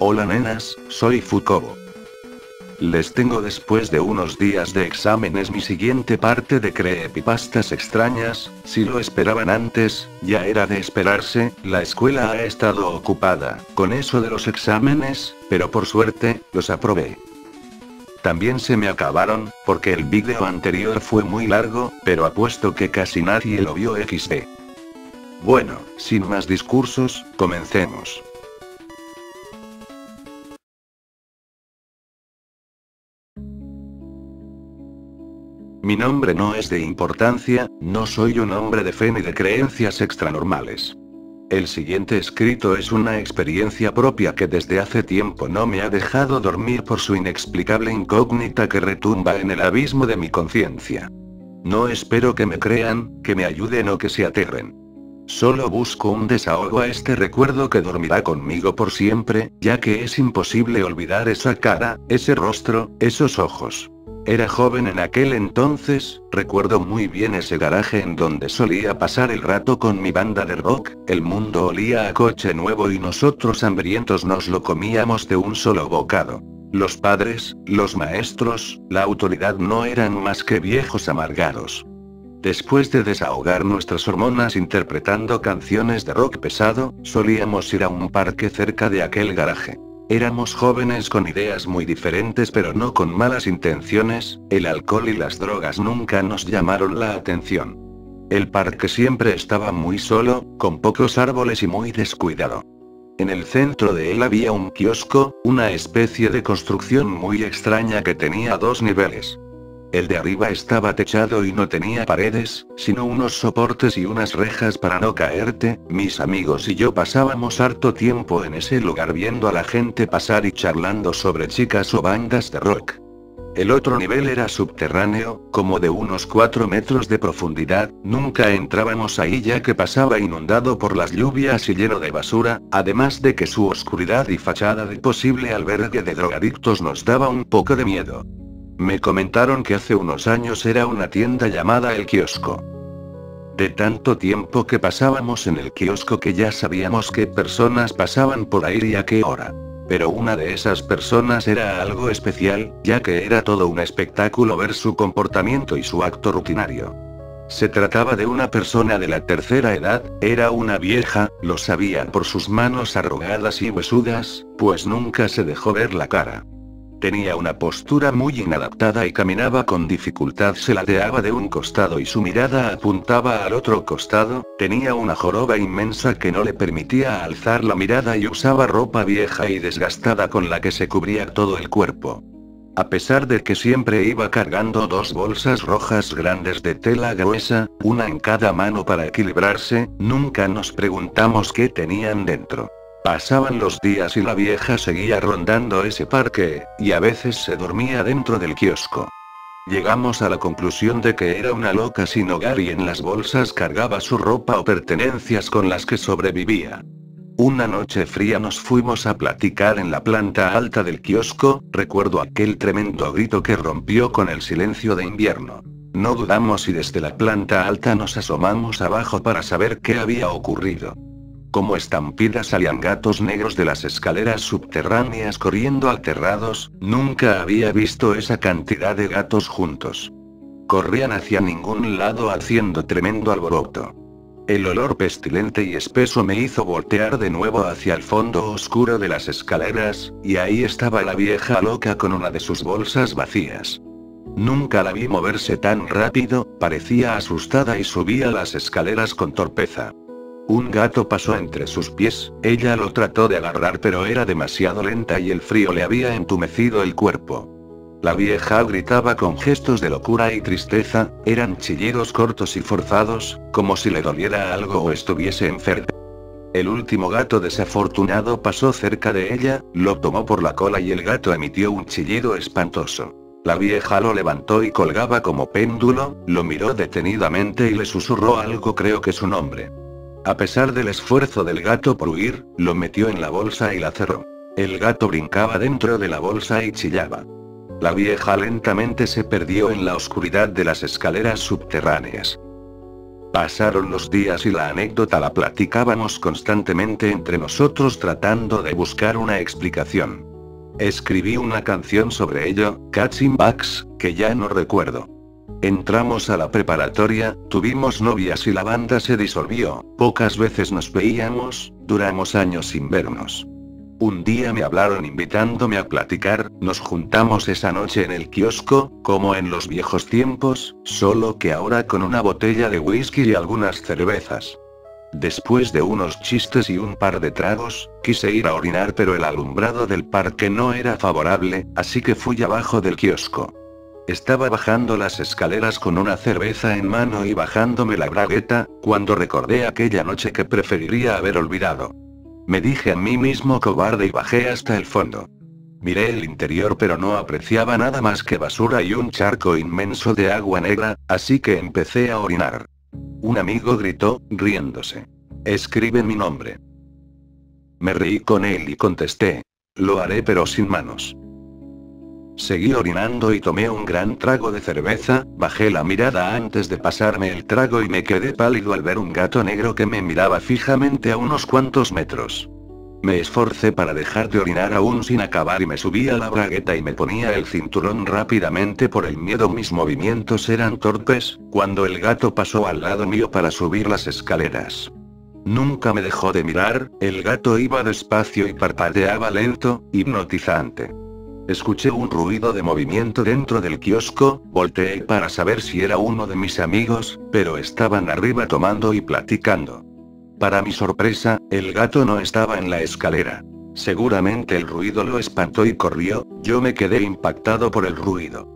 Hola nenas, soy Fukobo. Les tengo después de unos días de exámenes mi siguiente parte de creepypastas extrañas, si lo esperaban antes, ya era de esperarse, la escuela ha estado ocupada, con eso de los exámenes, pero por suerte, los aprobé. También se me acabaron, porque el vídeo anterior fue muy largo, pero apuesto que casi nadie lo vio XD. Bueno, sin más discursos, comencemos. Mi nombre no es de importancia, no soy un hombre de fe ni de creencias extranormales. El siguiente escrito es una experiencia propia que desde hace tiempo no me ha dejado dormir por su inexplicable incógnita que retumba en el abismo de mi conciencia. No espero que me crean, que me ayuden o que se aterren. Solo busco un desahogo a este recuerdo que dormirá conmigo por siempre, ya que es imposible olvidar esa cara, ese rostro, esos ojos. Era joven en aquel entonces, recuerdo muy bien ese garaje en donde solía pasar el rato con mi banda de rock, el mundo olía a coche nuevo y nosotros hambrientos nos lo comíamos de un solo bocado. Los padres, los maestros, la autoridad no eran más que viejos amargados. Después de desahogar nuestras hormonas interpretando canciones de rock pesado, solíamos ir a un parque cerca de aquel garaje. Éramos jóvenes con ideas muy diferentes pero no con malas intenciones, el alcohol y las drogas nunca nos llamaron la atención. El parque siempre estaba muy solo, con pocos árboles y muy descuidado. En el centro de él había un kiosco, una especie de construcción muy extraña que tenía dos niveles. El de arriba estaba techado y no tenía paredes, sino unos soportes y unas rejas para no caerte, mis amigos y yo pasábamos harto tiempo en ese lugar viendo a la gente pasar y charlando sobre chicas o bandas de rock. El otro nivel era subterráneo, como de unos 4 metros de profundidad, nunca entrábamos ahí ya que pasaba inundado por las lluvias y lleno de basura, además de que su oscuridad y fachada de posible albergue de drogadictos nos daba un poco de miedo. Me comentaron que hace unos años era una tienda llamada El Kiosco. De tanto tiempo que pasábamos en el kiosco que ya sabíamos qué personas pasaban por ahí y a qué hora. Pero una de esas personas era algo especial, ya que era todo un espectáculo ver su comportamiento y su acto rutinario. Se trataba de una persona de la tercera edad, era una vieja, lo sabían por sus manos arrugadas y huesudas, pues nunca se dejó ver la cara. Tenía una postura muy inadaptada y caminaba con dificultad, se ladeaba de un costado y su mirada apuntaba al otro costado, tenía una joroba inmensa que no le permitía alzar la mirada y usaba ropa vieja y desgastada con la que se cubría todo el cuerpo. A pesar de que siempre iba cargando dos bolsas rojas grandes de tela gruesa, una en cada mano para equilibrarse, nunca nos preguntamos qué tenían dentro. Pasaban los días y la vieja seguía rondando ese parque, y a veces se dormía dentro del kiosco. Llegamos a la conclusión de que era una loca sin hogar y en las bolsas cargaba su ropa o pertenencias con las que sobrevivía. Una noche fría nos fuimos a platicar en la planta alta del kiosco, recuerdo aquel tremendo grito que rompió con el silencio de invierno. No dudamos y desde la planta alta nos asomamos abajo para saber qué había ocurrido. Como estampidas salían gatos negros de las escaleras subterráneas corriendo alterrados, nunca había visto esa cantidad de gatos juntos. Corrían hacia ningún lado haciendo tremendo alboroto. El olor pestilente y espeso me hizo voltear de nuevo hacia el fondo oscuro de las escaleras, y ahí estaba la vieja loca con una de sus bolsas vacías. Nunca la vi moverse tan rápido, parecía asustada y subía las escaleras con torpeza. Un gato pasó entre sus pies, ella lo trató de agarrar pero era demasiado lenta y el frío le había entumecido el cuerpo. La vieja gritaba con gestos de locura y tristeza, eran chillidos cortos y forzados, como si le doliera algo o estuviese enferma. El último gato desafortunado pasó cerca de ella, lo tomó por la cola y el gato emitió un chillido espantoso. La vieja lo levantó y colgaba como péndulo, lo miró detenidamente y le susurró algo creo que su nombre. A pesar del esfuerzo del gato por huir, lo metió en la bolsa y la cerró. El gato brincaba dentro de la bolsa y chillaba. La vieja lentamente se perdió en la oscuridad de las escaleras subterráneas. Pasaron los días y la anécdota la platicábamos constantemente entre nosotros tratando de buscar una explicación. Escribí una canción sobre ello, Catching Bugs, que ya no recuerdo. Entramos a la preparatoria, tuvimos novias y la banda se disolvió, pocas veces nos veíamos, duramos años sin vernos. Un día me hablaron invitándome a platicar, nos juntamos esa noche en el kiosco, como en los viejos tiempos, solo que ahora con una botella de whisky y algunas cervezas. Después de unos chistes y un par de tragos, quise ir a orinar pero el alumbrado del parque no era favorable, así que fui abajo del kiosco. Estaba bajando las escaleras con una cerveza en mano y bajándome la bragueta, cuando recordé aquella noche que preferiría haber olvidado. Me dije a mí mismo cobarde y bajé hasta el fondo. Miré el interior pero no apreciaba nada más que basura y un charco inmenso de agua negra, así que empecé a orinar. Un amigo gritó, riéndose. Escribe mi nombre. Me reí con él y contesté. Lo haré pero sin manos. Seguí orinando y tomé un gran trago de cerveza, bajé la mirada antes de pasarme el trago y me quedé pálido al ver un gato negro que me miraba fijamente a unos cuantos metros. Me esforcé para dejar de orinar aún sin acabar y me subí a la bragueta y me ponía el cinturón rápidamente por el miedo mis movimientos eran torpes, cuando el gato pasó al lado mío para subir las escaleras. Nunca me dejó de mirar, el gato iba despacio y parpadeaba lento, hipnotizante. Escuché un ruido de movimiento dentro del kiosco, volteé para saber si era uno de mis amigos, pero estaban arriba tomando y platicando. Para mi sorpresa, el gato no estaba en la escalera. Seguramente el ruido lo espantó y corrió, yo me quedé impactado por el ruido.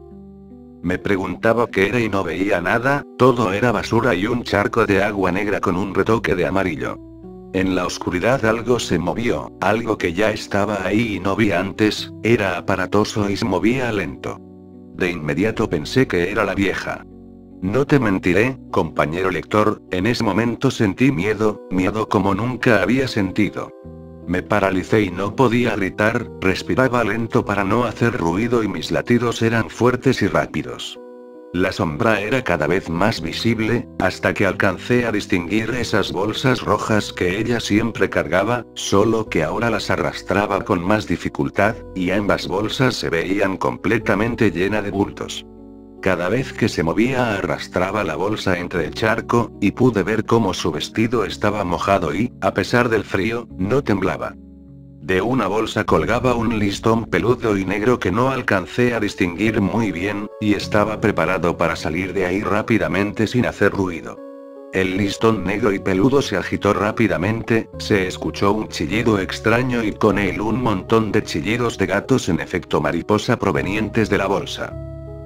Me preguntaba qué era y no veía nada, todo era basura y un charco de agua negra con un retoque de amarillo. En la oscuridad algo se movió, algo que ya estaba ahí y no vi antes, era aparatoso y se movía lento. De inmediato pensé que era la vieja. No te mentiré, compañero lector, en ese momento sentí miedo, miedo como nunca había sentido. Me paralicé y no podía gritar, respiraba lento para no hacer ruido y mis latidos eran fuertes y rápidos. La sombra era cada vez más visible, hasta que alcancé a distinguir esas bolsas rojas que ella siempre cargaba, solo que ahora las arrastraba con más dificultad, y ambas bolsas se veían completamente llenas de bultos. Cada vez que se movía arrastraba la bolsa entre el charco, y pude ver cómo su vestido estaba mojado y, a pesar del frío, no temblaba. De una bolsa colgaba un listón peludo y negro que no alcancé a distinguir muy bien, y estaba preparado para salir de ahí rápidamente sin hacer ruido. El listón negro y peludo se agitó rápidamente, se escuchó un chillido extraño y con él un montón de chillidos de gatos en efecto mariposa provenientes de la bolsa.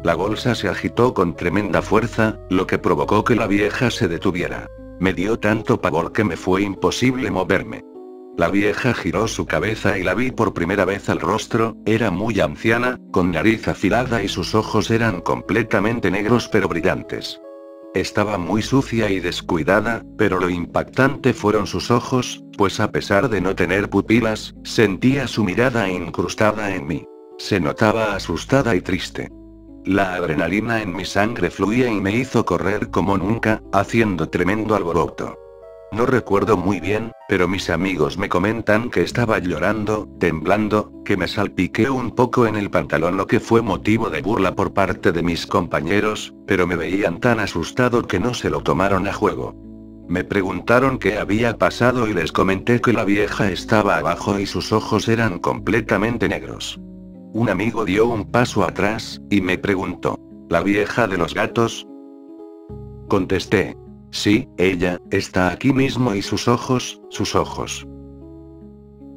La bolsa se agitó con tremenda fuerza, lo que provocó que la vieja se detuviera. Me dio tanto pavor que me fue imposible moverme. La vieja giró su cabeza y la vi por primera vez al rostro, era muy anciana, con nariz afilada y sus ojos eran completamente negros pero brillantes. Estaba muy sucia y descuidada, pero lo impactante fueron sus ojos, pues a pesar de no tener pupilas, sentía su mirada incrustada en mí. Se notaba asustada y triste. La adrenalina en mi sangre fluía y me hizo correr como nunca, haciendo tremendo alboroto. No recuerdo muy bien, pero mis amigos me comentan que estaba llorando, temblando, que me salpiqué un poco en el pantalón lo que fue motivo de burla por parte de mis compañeros, pero me veían tan asustado que no se lo tomaron a juego. Me preguntaron qué había pasado y les comenté que la vieja estaba abajo y sus ojos eran completamente negros. Un amigo dio un paso atrás, y me preguntó, ¿la vieja de los gatos? Contesté, Sí, ella, está aquí mismo y sus ojos, sus ojos.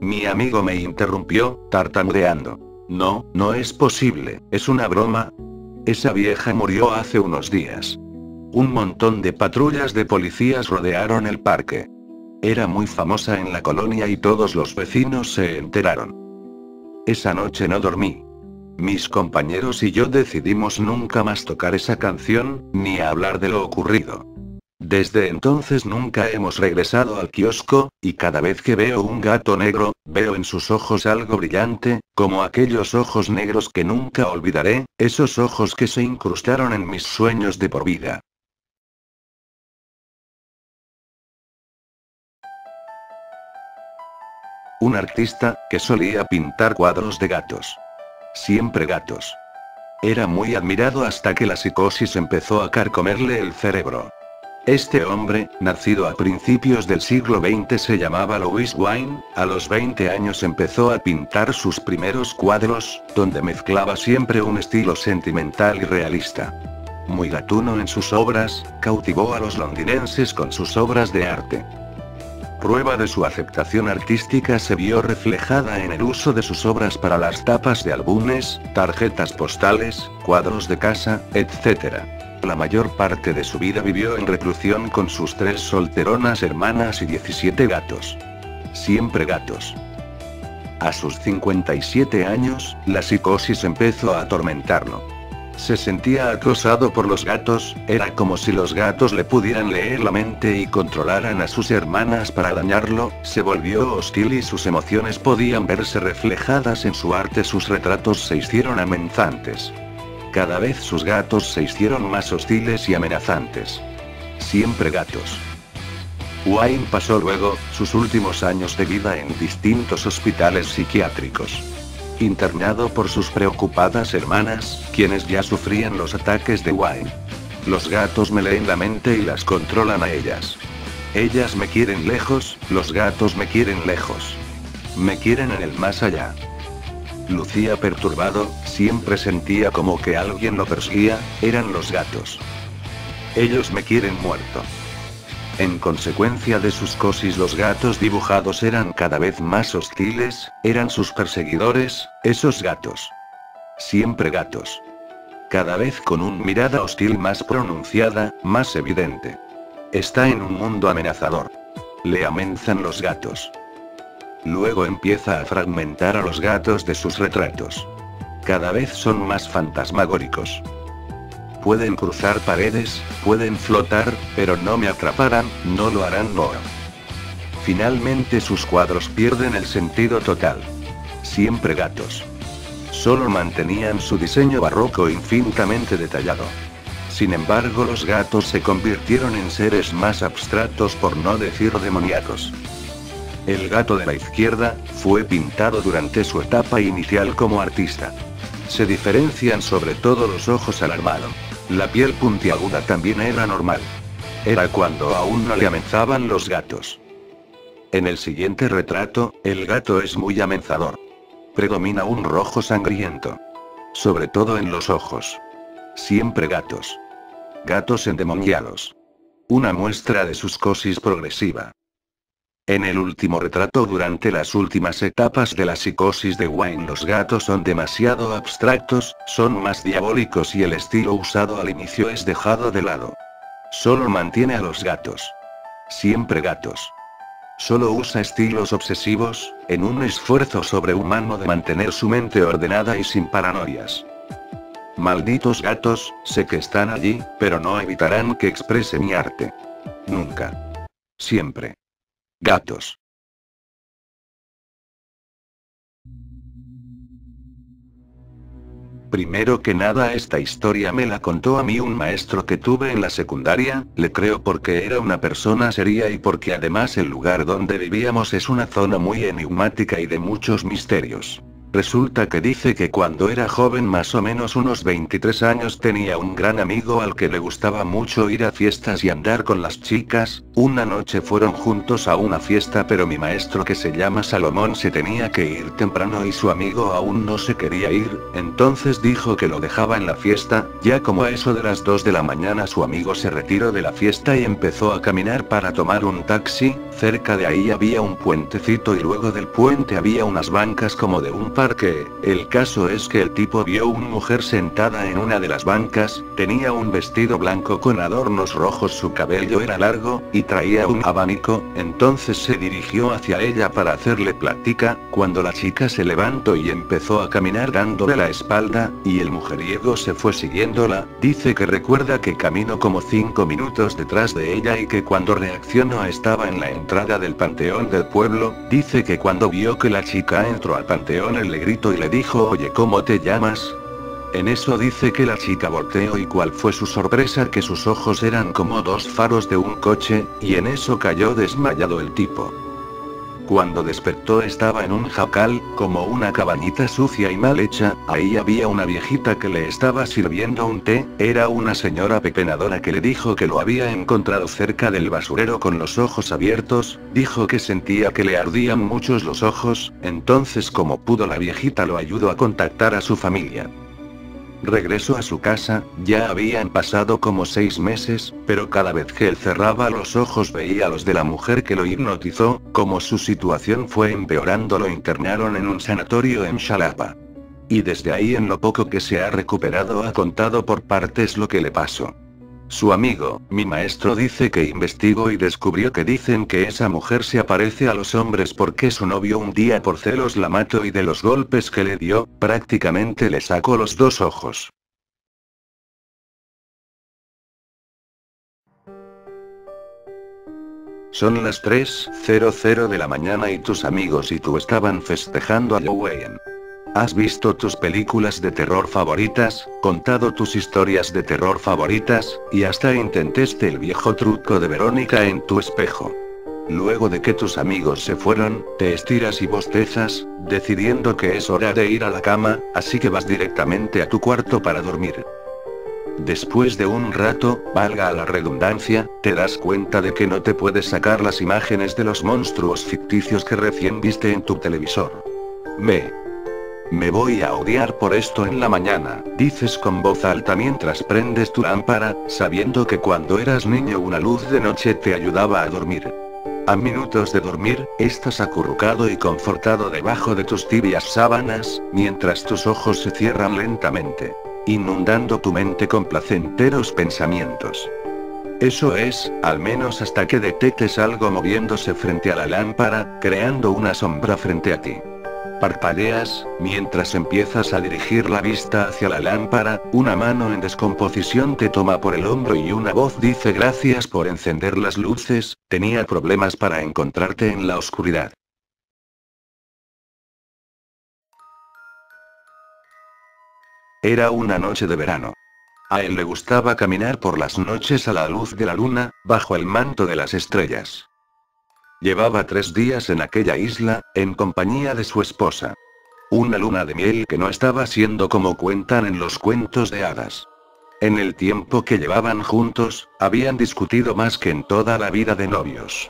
Mi amigo me interrumpió, tartamudeando. No, no es posible, es una broma. Esa vieja murió hace unos días. Un montón de patrullas de policías rodearon el parque. Era muy famosa en la colonia y todos los vecinos se enteraron. Esa noche no dormí. Mis compañeros y yo decidimos nunca más tocar esa canción, ni hablar de lo ocurrido. Desde entonces nunca hemos regresado al kiosco, y cada vez que veo un gato negro, veo en sus ojos algo brillante, como aquellos ojos negros que nunca olvidaré, esos ojos que se incrustaron en mis sueños de por vida. Un artista, que solía pintar cuadros de gatos. Siempre gatos. Era muy admirado hasta que la psicosis empezó a carcomerle el cerebro. Este hombre, nacido a principios del siglo XX se llamaba Louis Wine, a los 20 años empezó a pintar sus primeros cuadros, donde mezclaba siempre un estilo sentimental y realista. Muy gatuno en sus obras, cautivó a los londinenses con sus obras de arte. Prueba de su aceptación artística se vio reflejada en el uso de sus obras para las tapas de álbumes, tarjetas postales, cuadros de casa, etc. La mayor parte de su vida vivió en reclusión con sus tres solteronas hermanas y 17 gatos. Siempre gatos. A sus 57 años, la psicosis empezó a atormentarlo. Se sentía acosado por los gatos, era como si los gatos le pudieran leer la mente y controlaran a sus hermanas para dañarlo, se volvió hostil y sus emociones podían verse reflejadas en su arte, sus retratos se hicieron amenazantes. Cada vez sus gatos se hicieron más hostiles y amenazantes. Siempre gatos. Wayne pasó luego, sus últimos años de vida en distintos hospitales psiquiátricos. Internado por sus preocupadas hermanas, quienes ya sufrían los ataques de Wayne. Los gatos me leen la mente y las controlan a ellas. Ellas me quieren lejos, los gatos me quieren lejos. Me quieren en el más allá. Lucía perturbado, siempre sentía como que alguien lo perseguía, eran los gatos. Ellos me quieren muerto. En consecuencia de sus cosis los gatos dibujados eran cada vez más hostiles, eran sus perseguidores, esos gatos. Siempre gatos. Cada vez con una mirada hostil más pronunciada, más evidente. Está en un mundo amenazador. Le amenazan los gatos. Luego empieza a fragmentar a los gatos de sus retratos. Cada vez son más fantasmagóricos. Pueden cruzar paredes, pueden flotar, pero no me atraparán, no lo harán no. Finalmente sus cuadros pierden el sentido total. Siempre gatos. Solo mantenían su diseño barroco infinitamente detallado. Sin embargo los gatos se convirtieron en seres más abstractos por no decir demoníacos. El gato de la izquierda, fue pintado durante su etapa inicial como artista. Se diferencian sobre todo los ojos alarmados. La piel puntiaguda también era normal. Era cuando aún no le amenazaban los gatos. En el siguiente retrato, el gato es muy amenazador. Predomina un rojo sangriento. Sobre todo en los ojos. Siempre gatos. Gatos endemoniados. Una muestra de su psicosis progresiva. En el último retrato durante las últimas etapas de la psicosis de Wayne los gatos son demasiado abstractos, son más diabólicos y el estilo usado al inicio es dejado de lado. Solo mantiene a los gatos. Siempre gatos. Solo usa estilos obsesivos, en un esfuerzo sobrehumano de mantener su mente ordenada y sin paranoias. Malditos gatos, sé que están allí, pero no evitarán que exprese mi arte. Nunca. Siempre. Gatos. Primero que nada esta historia me la contó a mí un maestro que tuve en la secundaria, le creo porque era una persona seria y porque además el lugar donde vivíamos es una zona muy enigmática y de muchos misterios. Resulta que dice que cuando era joven más o menos unos 23 años tenía un gran amigo al que le gustaba mucho ir a fiestas y andar con las chicas, una noche fueron juntos a una fiesta pero mi maestro que se llama Salomón se tenía que ir temprano y su amigo aún no se quería ir, entonces dijo que lo dejaba en la fiesta, ya como a eso de las 2 de la mañana su amigo se retiró de la fiesta y empezó a caminar para tomar un taxi, cerca de ahí había un puentecito y luego del puente había unas bancas como de un parque, el caso es que el tipo vio una mujer sentada en una de las bancas, tenía un vestido blanco con adornos rojos, su cabello era largo, y traía un abanico, entonces se dirigió hacia ella para hacerle plática, cuando la chica se levantó y empezó a caminar dándole la espalda, y el mujeriego se fue siguiéndola, dice que recuerda que caminó como cinco minutos detrás de ella y que cuando reaccionó estaba en la entrada del panteón del pueblo, dice que cuando vio que la chica entró al panteón el le gritó y le dijo oye ¿cómo te llamas? En eso dice que la chica volteó y cuál fue su sorpresa que sus ojos eran como dos faros de un coche, y en eso cayó desmayado el tipo. Cuando despertó estaba en un jacal, como una cabañita sucia y mal hecha, ahí había una viejita que le estaba sirviendo un té, era una señora pepenadora que le dijo que lo había encontrado cerca del basurero con los ojos abiertos, dijo que sentía que le ardían muchos los ojos, entonces como pudo la viejita lo ayudó a contactar a su familia. Regresó a su casa, ya habían pasado como seis meses, pero cada vez que él cerraba los ojos veía los de la mujer que lo hipnotizó, como su situación fue empeorando lo internaron en un sanatorio en Shalapa. Y desde ahí en lo poco que se ha recuperado ha contado por partes lo que le pasó. Su amigo, mi maestro dice que investigó y descubrió que dicen que esa mujer se aparece a los hombres porque su novio un día por celos la mató y de los golpes que le dio, prácticamente le sacó los dos ojos. Son las 3.00 de la mañana y tus amigos y tú estaban festejando a Halloween. ¿Has visto tus películas de terror favoritas, contado tus historias de terror favoritas, y hasta intentaste el viejo truco de Verónica en tu espejo? Luego de que tus amigos se fueron, te estiras y bostezas, decidiendo que es hora de ir a la cama, así que vas directamente a tu cuarto para dormir. Después de un rato, valga la redundancia, te das cuenta de que no te puedes sacar las imágenes de los monstruos ficticios que recién viste en tu televisor. Me me voy a odiar por esto en la mañana, dices con voz alta mientras prendes tu lámpara, sabiendo que cuando eras niño una luz de noche te ayudaba a dormir. A minutos de dormir, estás acurrucado y confortado debajo de tus tibias sábanas, mientras tus ojos se cierran lentamente, inundando tu mente con placenteros pensamientos. Eso es, al menos hasta que detectes algo moviéndose frente a la lámpara, creando una sombra frente a ti. Parpadeas, mientras empiezas a dirigir la vista hacia la lámpara, una mano en descomposición te toma por el hombro y una voz dice gracias por encender las luces, tenía problemas para encontrarte en la oscuridad. Era una noche de verano. A él le gustaba caminar por las noches a la luz de la luna, bajo el manto de las estrellas. Llevaba tres días en aquella isla, en compañía de su esposa. Una luna de miel que no estaba siendo como cuentan en los cuentos de hadas. En el tiempo que llevaban juntos, habían discutido más que en toda la vida de novios.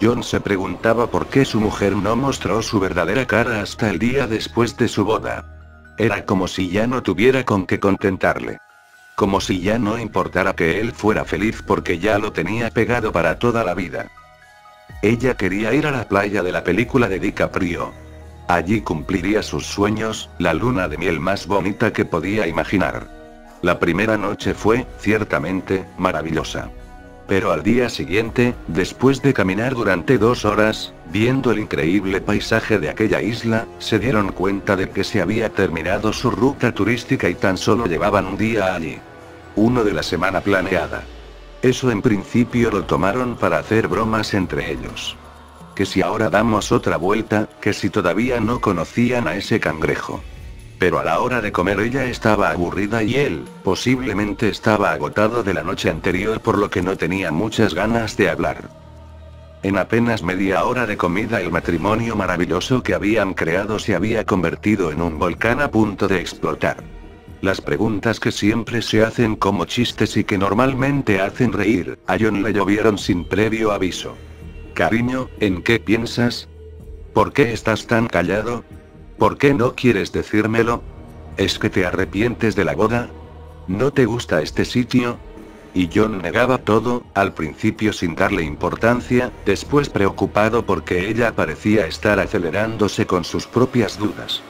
John se preguntaba por qué su mujer no mostró su verdadera cara hasta el día después de su boda. Era como si ya no tuviera con qué contentarle. Como si ya no importara que él fuera feliz porque ya lo tenía pegado para toda la vida. Ella quería ir a la playa de la película de DiCaprio. Allí cumpliría sus sueños, la luna de miel más bonita que podía imaginar. La primera noche fue, ciertamente, maravillosa. Pero al día siguiente, después de caminar durante dos horas, viendo el increíble paisaje de aquella isla, se dieron cuenta de que se había terminado su ruta turística y tan solo llevaban un día allí. Uno de la semana planeada. Eso en principio lo tomaron para hacer bromas entre ellos. Que si ahora damos otra vuelta, que si todavía no conocían a ese cangrejo. Pero a la hora de comer ella estaba aburrida y él, posiblemente estaba agotado de la noche anterior por lo que no tenía muchas ganas de hablar. En apenas media hora de comida el matrimonio maravilloso que habían creado se había convertido en un volcán a punto de explotar. Las preguntas que siempre se hacen como chistes y que normalmente hacen reír, a John le llovieron sin previo aviso. Cariño, ¿en qué piensas? ¿Por qué estás tan callado? ¿Por qué no quieres decírmelo? ¿Es que te arrepientes de la boda? ¿No te gusta este sitio? Y John negaba todo, al principio sin darle importancia, después preocupado porque ella parecía estar acelerándose con sus propias dudas.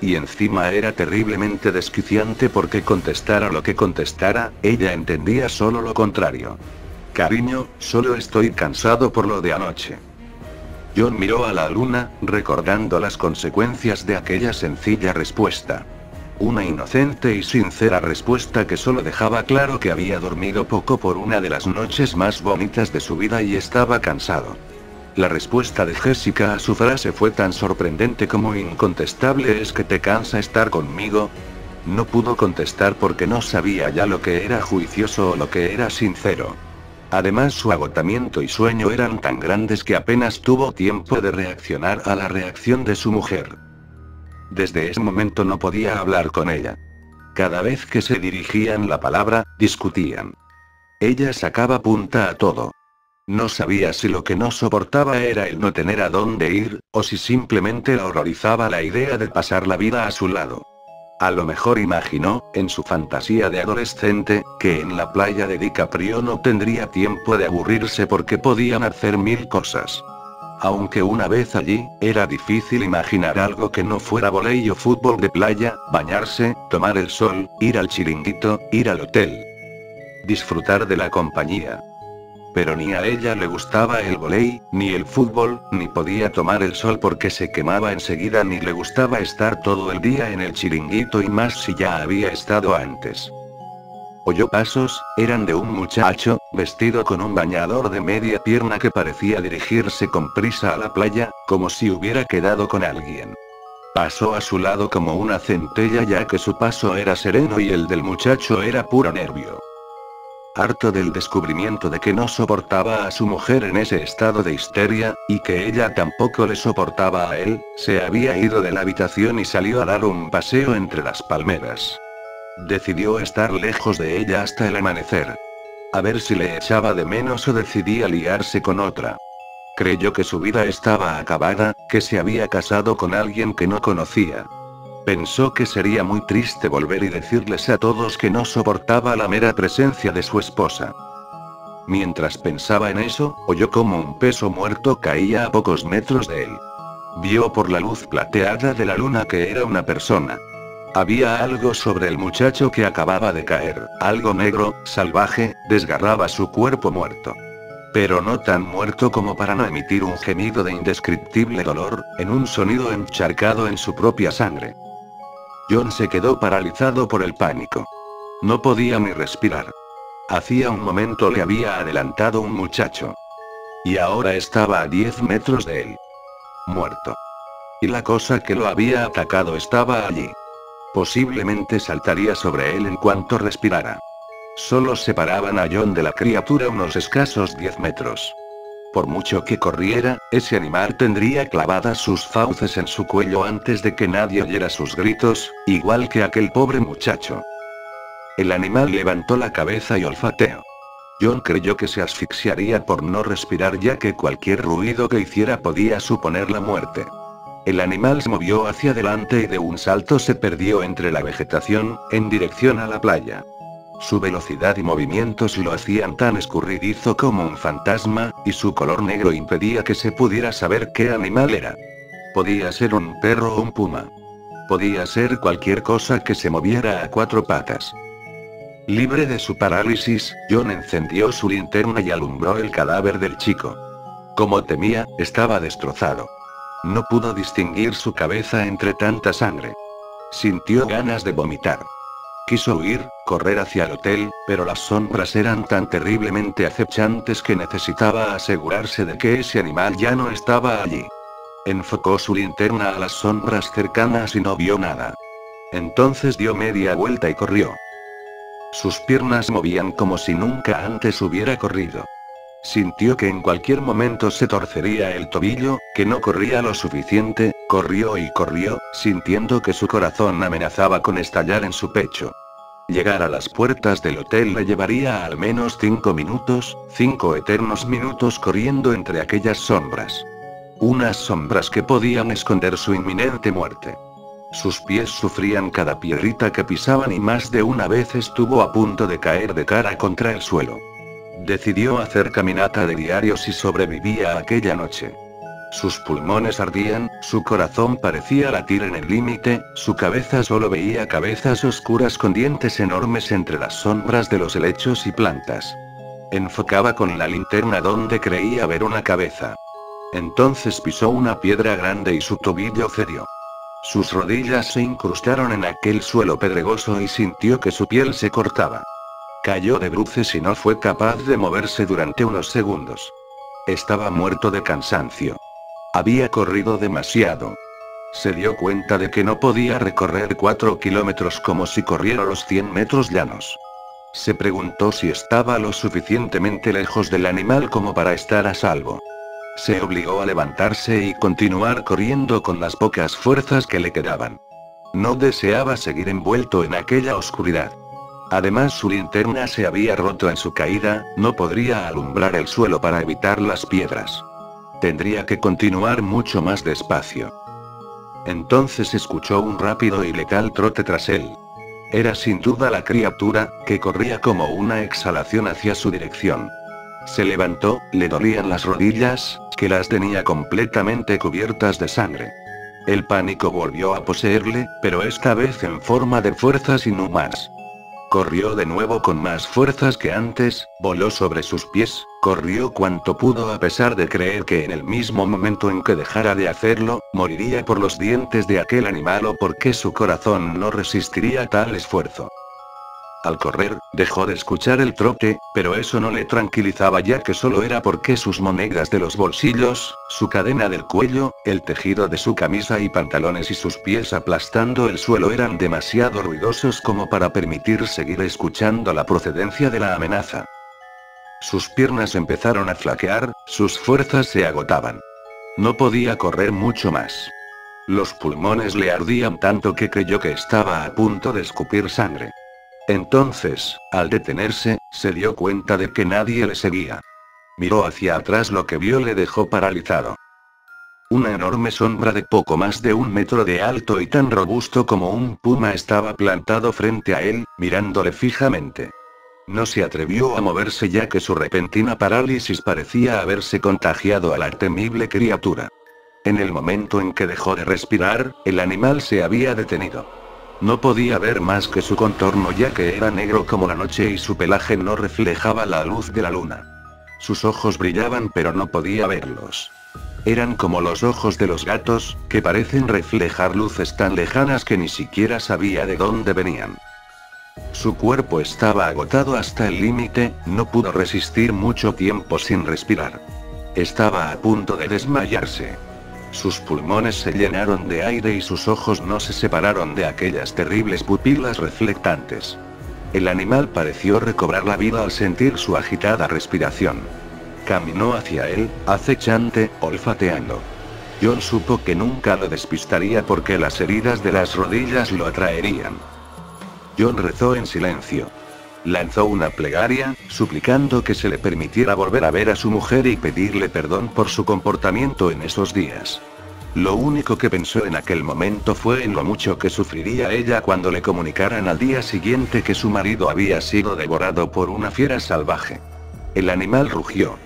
Y encima era terriblemente desquiciante porque contestara lo que contestara, ella entendía solo lo contrario. Cariño, solo estoy cansado por lo de anoche. John miró a la luna, recordando las consecuencias de aquella sencilla respuesta. Una inocente y sincera respuesta que solo dejaba claro que había dormido poco por una de las noches más bonitas de su vida y estaba cansado. La respuesta de Jessica a su frase fue tan sorprendente como incontestable es que te cansa estar conmigo. No pudo contestar porque no sabía ya lo que era juicioso o lo que era sincero. Además su agotamiento y sueño eran tan grandes que apenas tuvo tiempo de reaccionar a la reacción de su mujer. Desde ese momento no podía hablar con ella. Cada vez que se dirigían la palabra, discutían. Ella sacaba punta a todo. No sabía si lo que no soportaba era el no tener a dónde ir, o si simplemente la horrorizaba la idea de pasar la vida a su lado. A lo mejor imaginó, en su fantasía de adolescente, que en la playa de DiCaprio no tendría tiempo de aburrirse porque podían hacer mil cosas. Aunque una vez allí, era difícil imaginar algo que no fuera volei o fútbol de playa, bañarse, tomar el sol, ir al chiringuito, ir al hotel. Disfrutar de la compañía, pero ni a ella le gustaba el volei, ni el fútbol, ni podía tomar el sol porque se quemaba enseguida, ni le gustaba estar todo el día en el chiringuito y más si ya había estado antes. Oyó pasos, eran de un muchacho, vestido con un bañador de media pierna que parecía dirigirse con prisa a la playa, como si hubiera quedado con alguien. Pasó a su lado como una centella ya que su paso era sereno y el del muchacho era puro nervio harto del descubrimiento de que no soportaba a su mujer en ese estado de histeria, y que ella tampoco le soportaba a él, se había ido de la habitación y salió a dar un paseo entre las palmeras. Decidió estar lejos de ella hasta el amanecer. A ver si le echaba de menos o decidía liarse con otra. Creyó que su vida estaba acabada, que se había casado con alguien que no conocía. Pensó que sería muy triste volver y decirles a todos que no soportaba la mera presencia de su esposa. Mientras pensaba en eso, oyó como un peso muerto caía a pocos metros de él. Vio por la luz plateada de la luna que era una persona. Había algo sobre el muchacho que acababa de caer, algo negro, salvaje, desgarraba su cuerpo muerto. Pero no tan muerto como para no emitir un gemido de indescriptible dolor, en un sonido encharcado en su propia sangre. John se quedó paralizado por el pánico. No podía ni respirar. Hacía un momento le había adelantado un muchacho. Y ahora estaba a 10 metros de él. Muerto. Y la cosa que lo había atacado estaba allí. Posiblemente saltaría sobre él en cuanto respirara. Solo separaban a John de la criatura unos escasos 10 metros. Por mucho que corriera, ese animal tendría clavadas sus fauces en su cuello antes de que nadie oyera sus gritos, igual que aquel pobre muchacho. El animal levantó la cabeza y olfateó. John creyó que se asfixiaría por no respirar ya que cualquier ruido que hiciera podía suponer la muerte. El animal se movió hacia adelante y de un salto se perdió entre la vegetación, en dirección a la playa. Su velocidad y movimientos lo hacían tan escurridizo como un fantasma, y su color negro impedía que se pudiera saber qué animal era. Podía ser un perro o un puma. Podía ser cualquier cosa que se moviera a cuatro patas. Libre de su parálisis, John encendió su linterna y alumbró el cadáver del chico. Como temía, estaba destrozado. No pudo distinguir su cabeza entre tanta sangre. Sintió ganas de vomitar. Quiso huir, correr hacia el hotel, pero las sombras eran tan terriblemente acechantes que necesitaba asegurarse de que ese animal ya no estaba allí. Enfocó su linterna a las sombras cercanas y no vio nada. Entonces dio media vuelta y corrió. Sus piernas movían como si nunca antes hubiera corrido. Sintió que en cualquier momento se torcería el tobillo, que no corría lo suficiente, corrió y corrió, sintiendo que su corazón amenazaba con estallar en su pecho. Llegar a las puertas del hotel le llevaría al menos cinco minutos, cinco eternos minutos corriendo entre aquellas sombras. Unas sombras que podían esconder su inminente muerte. Sus pies sufrían cada piedrita que pisaban y más de una vez estuvo a punto de caer de cara contra el suelo. Decidió hacer caminata de diario si sobrevivía aquella noche. Sus pulmones ardían, su corazón parecía latir en el límite, su cabeza solo veía cabezas oscuras con dientes enormes entre las sombras de los helechos y plantas. Enfocaba con la linterna donde creía ver una cabeza. Entonces pisó una piedra grande y su tobillo cedió. Sus rodillas se incrustaron en aquel suelo pedregoso y sintió que su piel se cortaba. Cayó de bruces y no fue capaz de moverse durante unos segundos. Estaba muerto de cansancio. Había corrido demasiado. Se dio cuenta de que no podía recorrer cuatro kilómetros como si corriera los 100 metros llanos. Se preguntó si estaba lo suficientemente lejos del animal como para estar a salvo. Se obligó a levantarse y continuar corriendo con las pocas fuerzas que le quedaban. No deseaba seguir envuelto en aquella oscuridad. Además su linterna se había roto en su caída, no podría alumbrar el suelo para evitar las piedras. Tendría que continuar mucho más despacio. Entonces escuchó un rápido y letal trote tras él. Era sin duda la criatura, que corría como una exhalación hacia su dirección. Se levantó, le dolían las rodillas, que las tenía completamente cubiertas de sangre. El pánico volvió a poseerle, pero esta vez en forma de fuerzas inhumanas. Corrió de nuevo con más fuerzas que antes, voló sobre sus pies, corrió cuanto pudo a pesar de creer que en el mismo momento en que dejara de hacerlo, moriría por los dientes de aquel animal o porque su corazón no resistiría tal esfuerzo. Al correr, dejó de escuchar el trote, pero eso no le tranquilizaba ya que solo era porque sus monedas de los bolsillos, su cadena del cuello, el tejido de su camisa y pantalones y sus pies aplastando el suelo eran demasiado ruidosos como para permitir seguir escuchando la procedencia de la amenaza. Sus piernas empezaron a flaquear, sus fuerzas se agotaban. No podía correr mucho más. Los pulmones le ardían tanto que creyó que estaba a punto de escupir sangre. Entonces, al detenerse, se dio cuenta de que nadie le seguía. Miró hacia atrás lo que vio le dejó paralizado. Una enorme sombra de poco más de un metro de alto y tan robusto como un puma estaba plantado frente a él, mirándole fijamente. No se atrevió a moverse ya que su repentina parálisis parecía haberse contagiado a la temible criatura. En el momento en que dejó de respirar, el animal se había detenido. No podía ver más que su contorno ya que era negro como la noche y su pelaje no reflejaba la luz de la luna. Sus ojos brillaban pero no podía verlos. Eran como los ojos de los gatos, que parecen reflejar luces tan lejanas que ni siquiera sabía de dónde venían. Su cuerpo estaba agotado hasta el límite, no pudo resistir mucho tiempo sin respirar. Estaba a punto de desmayarse. Sus pulmones se llenaron de aire y sus ojos no se separaron de aquellas terribles pupilas reflectantes. El animal pareció recobrar la vida al sentir su agitada respiración. Caminó hacia él, acechante, olfateando. John supo que nunca lo despistaría porque las heridas de las rodillas lo atraerían. John rezó en silencio. Lanzó una plegaria, suplicando que se le permitiera volver a ver a su mujer y pedirle perdón por su comportamiento en esos días. Lo único que pensó en aquel momento fue en lo mucho que sufriría ella cuando le comunicaran al día siguiente que su marido había sido devorado por una fiera salvaje. El animal rugió.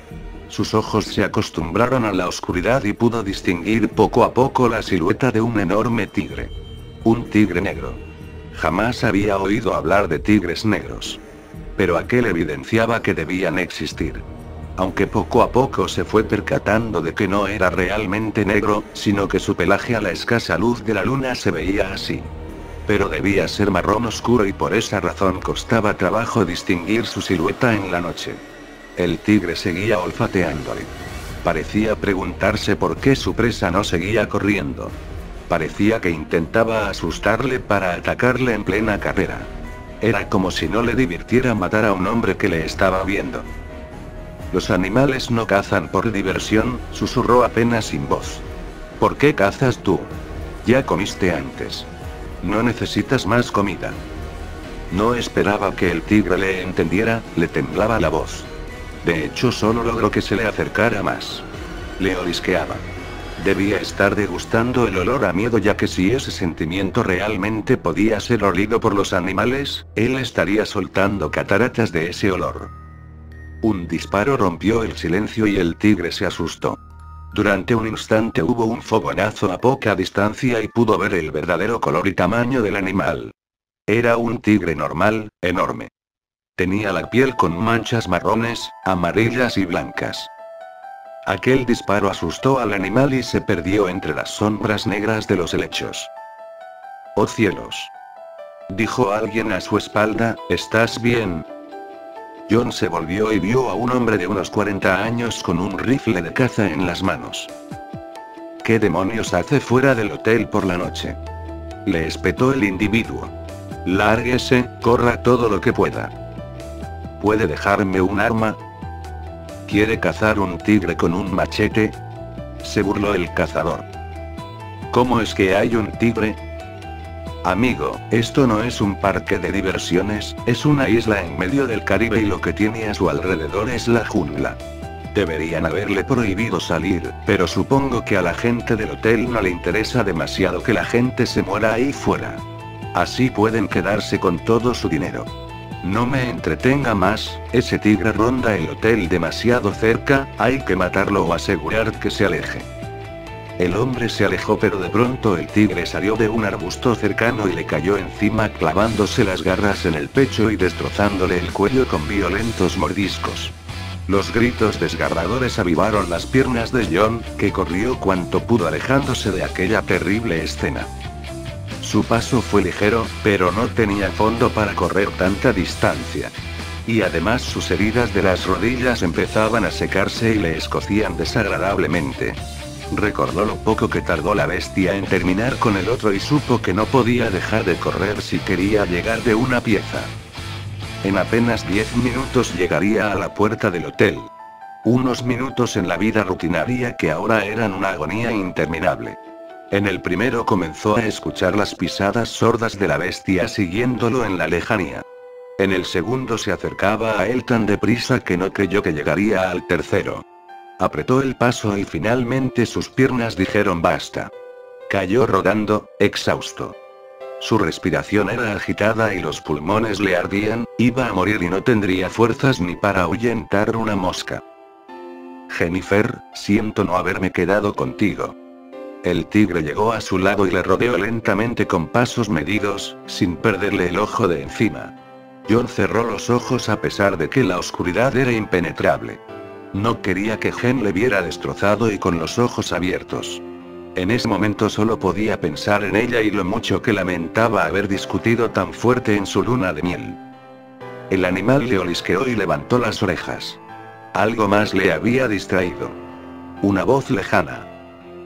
Sus ojos se acostumbraron a la oscuridad y pudo distinguir poco a poco la silueta de un enorme tigre. Un tigre negro. Jamás había oído hablar de tigres negros. Pero aquel evidenciaba que debían existir. Aunque poco a poco se fue percatando de que no era realmente negro, sino que su pelaje a la escasa luz de la luna se veía así. Pero debía ser marrón oscuro y por esa razón costaba trabajo distinguir su silueta en la noche. El tigre seguía olfateándole. Parecía preguntarse por qué su presa no seguía corriendo. Parecía que intentaba asustarle para atacarle en plena carrera. Era como si no le divirtiera matar a un hombre que le estaba viendo. Los animales no cazan por diversión, susurró apenas sin voz. ¿Por qué cazas tú? Ya comiste antes. No necesitas más comida. No esperaba que el tigre le entendiera, le temblaba la voz. De hecho solo logró que se le acercara más. Le olisqueaba. Debía estar degustando el olor a miedo ya que si ese sentimiento realmente podía ser olido por los animales, él estaría soltando cataratas de ese olor. Un disparo rompió el silencio y el tigre se asustó. Durante un instante hubo un fogonazo a poca distancia y pudo ver el verdadero color y tamaño del animal. Era un tigre normal, enorme. Tenía la piel con manchas marrones, amarillas y blancas. Aquel disparo asustó al animal y se perdió entre las sombras negras de los helechos. ¡Oh cielos! Dijo alguien a su espalda, ¿estás bien? John se volvió y vio a un hombre de unos 40 años con un rifle de caza en las manos. ¿Qué demonios hace fuera del hotel por la noche? Le espetó el individuo. Lárguese, corra todo lo que pueda. ¿Puede dejarme un arma? ¿Quiere cazar un tigre con un machete? Se burló el cazador. ¿Cómo es que hay un tigre? Amigo, esto no es un parque de diversiones, es una isla en medio del Caribe y lo que tiene a su alrededor es la jungla. Deberían haberle prohibido salir, pero supongo que a la gente del hotel no le interesa demasiado que la gente se muera ahí fuera. Así pueden quedarse con todo su dinero. No me entretenga más, ese tigre ronda el hotel demasiado cerca, hay que matarlo o asegurar que se aleje. El hombre se alejó pero de pronto el tigre salió de un arbusto cercano y le cayó encima clavándose las garras en el pecho y destrozándole el cuello con violentos mordiscos. Los gritos desgarradores avivaron las piernas de John, que corrió cuanto pudo alejándose de aquella terrible escena. Su paso fue ligero, pero no tenía fondo para correr tanta distancia. Y además sus heridas de las rodillas empezaban a secarse y le escocían desagradablemente. Recordó lo poco que tardó la bestia en terminar con el otro y supo que no podía dejar de correr si quería llegar de una pieza. En apenas 10 minutos llegaría a la puerta del hotel. Unos minutos en la vida rutinaria que ahora eran una agonía interminable. En el primero comenzó a escuchar las pisadas sordas de la bestia siguiéndolo en la lejanía. En el segundo se acercaba a él tan deprisa que no creyó que llegaría al tercero. Apretó el paso y finalmente sus piernas dijeron basta. Cayó rodando, exhausto. Su respiración era agitada y los pulmones le ardían, iba a morir y no tendría fuerzas ni para ahuyentar una mosca. Jennifer, siento no haberme quedado contigo. El tigre llegó a su lado y le rodeó lentamente con pasos medidos, sin perderle el ojo de encima. John cerró los ojos a pesar de que la oscuridad era impenetrable. No quería que Gen le viera destrozado y con los ojos abiertos. En ese momento solo podía pensar en ella y lo mucho que lamentaba haber discutido tan fuerte en su luna de miel. El animal le olisqueó y levantó las orejas. Algo más le había distraído. Una voz lejana.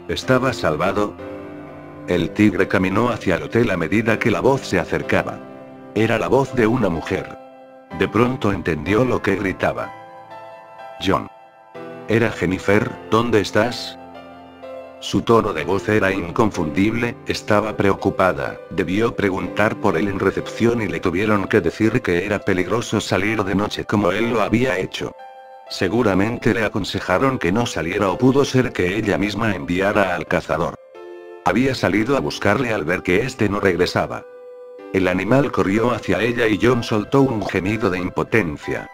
¿Estaba salvado? El tigre caminó hacia el hotel a medida que la voz se acercaba. Era la voz de una mujer. De pronto entendió lo que gritaba. John. Era Jennifer, ¿dónde estás? Su tono de voz era inconfundible, estaba preocupada, debió preguntar por él en recepción y le tuvieron que decir que era peligroso salir de noche como él lo había hecho. Seguramente le aconsejaron que no saliera o pudo ser que ella misma enviara al cazador. Había salido a buscarle al ver que éste no regresaba. El animal corrió hacia ella y John soltó un gemido de impotencia.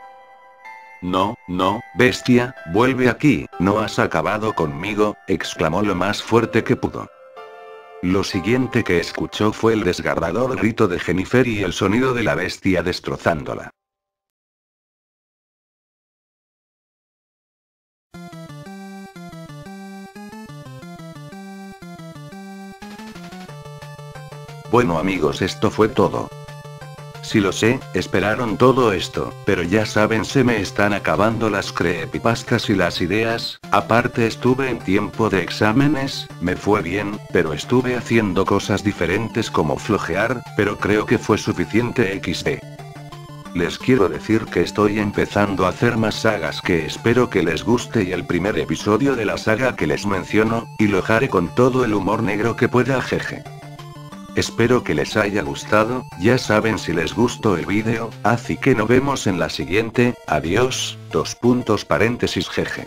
No, no, bestia, vuelve aquí, no has acabado conmigo, exclamó lo más fuerte que pudo. Lo siguiente que escuchó fue el desgarrador grito de Jennifer y el sonido de la bestia destrozándola. Bueno amigos esto fue todo. Si lo sé, esperaron todo esto, pero ya saben se me están acabando las creepypastas y las ideas, aparte estuve en tiempo de exámenes, me fue bien, pero estuve haciendo cosas diferentes como flojear, pero creo que fue suficiente XD. Les quiero decir que estoy empezando a hacer más sagas que espero que les guste y el primer episodio de la saga que les menciono, y lo haré con todo el humor negro que pueda jeje. Espero que les haya gustado, ya saben si les gustó el vídeo, así que nos vemos en la siguiente, adiós, dos puntos paréntesis jeje.